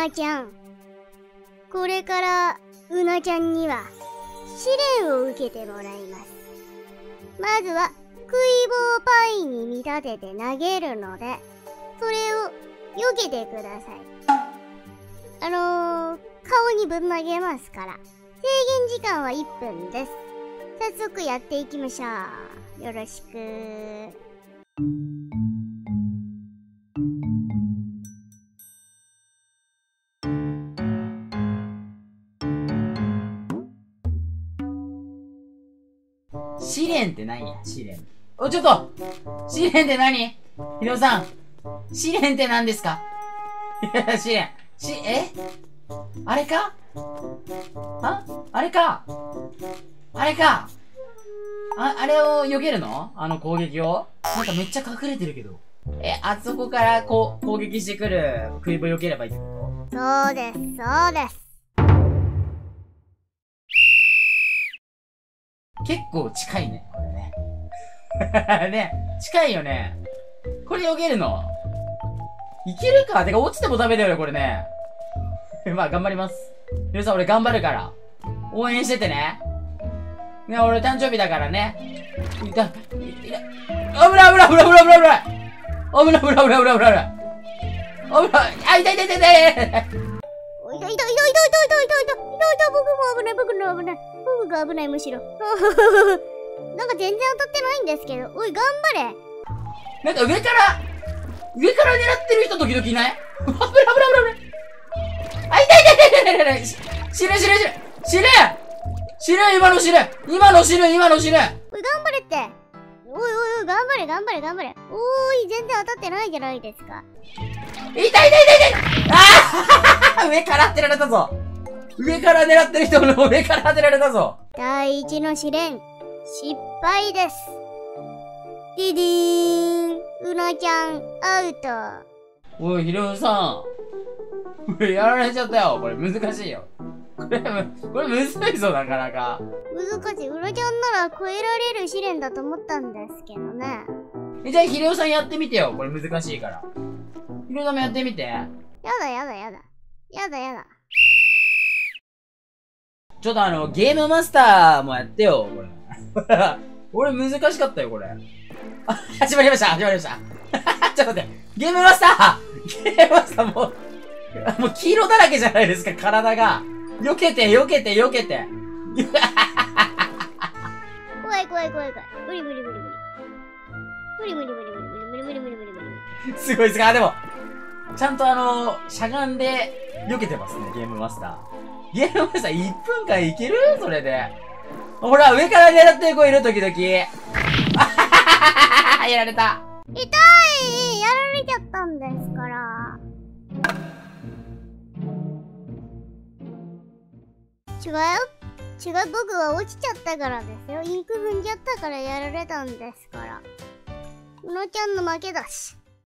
なちゃん。これから、うなちゃんには、試練を受けてもらいます。まずは、クイボーパインに見立てて投げるので、それを避けてください。あのー、顔にぶん投げますから、制限時間は1分です。早速やっていきましょう。よろしく。試練って何や試練。お、ちょっと試練って何？ひろさん試練って何ですか、試練。し、え？あれか？ああれか？あれか？あ、あれを避けるの？あの攻撃を？なんかめっちゃ隠れてるけど。え、あそこからこう、攻撃してくるクイボ避ければいいってこと？そうです、そうです。結構近いね、これね。ね、近いよね。これ避けるの？いけるか？てか落ちてもダメだよね、これね。まあ、頑張ります。皆さん、俺頑張るから。応援しててね。ね、俺誕生日だからね。いた、い、いや、危ない危ない危ない危ない危ない危ない危ない危ない危ない危ない危ない危ないあ、い痛い痛い痛い痛いおい痛い痛い痛い痛い痛い痛い痛い痛い痛い痛い僕も危ない僕の危ない僕が危ないむしろ。なんか全然当たってないんですけど。おい頑張れ。なんか上から、上から狙ってる人時々いない？危ない危ない危ないあ、痛い痛い痛い痛い痛い死ぬ死ぬ死ぬ死ぬ死ぬ今の死ぬ今の死ぬ今の死ぬおい頑張れって。おいおいおい頑張れ頑張れ頑張れ。おーい全然当たってないじゃないですか。痛い痛い痛い痛い。あー 上から当てられたぞ上から狙ってる人の上から当てられたぞ第一の試練失敗ですディディーンうなちゃんアウトおい、ひろよさん。これやられちゃったよ。これ難しいよ。これ、これむずいぞ、なかなか。難しいうなちゃんなら超えられる試練だと思ったんですけどねえ、じゃあ、ひろよさんやってみてよ。これ難しいから。ひろよさんもやってみて。やだやだやだやだやだちょっとあの、ゲームマスターもやってよ、これ。俺難しかったよ、これ。あ、始まりました、始まりました。ちょっと待って、ゲームマスターゲームマスターもう、もう黄色だらけじゃないですか、体が。避けて、避けて、避けて。怖い怖い怖い怖い無理無理無理無理無理無理無理無理無理無理無理無理無理無理すごいすごい。あ、でも、ちゃんとあの、しゃがんで、避けてますね、ゲームマスター。ゲームマスター1分間いける？それで。ほら、上から狙ってる子いる、時々。あはははやられた。痛い！やられちゃったんですから。違う？違う僕は落ちちゃったからですよ。インク踏んじゃったからやられたんですから。うのちゃんの負けだし。